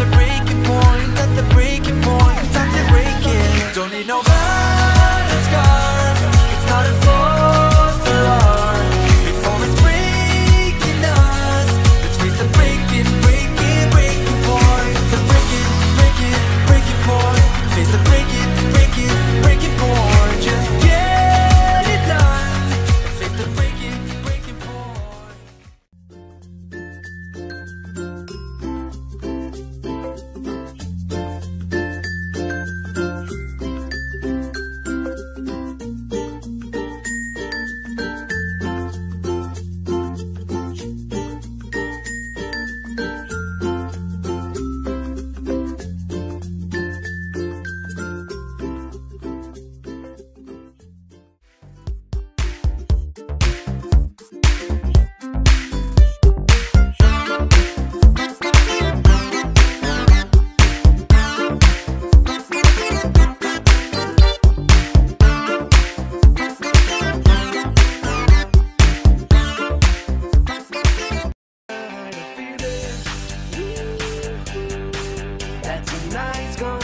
the breaking night's gone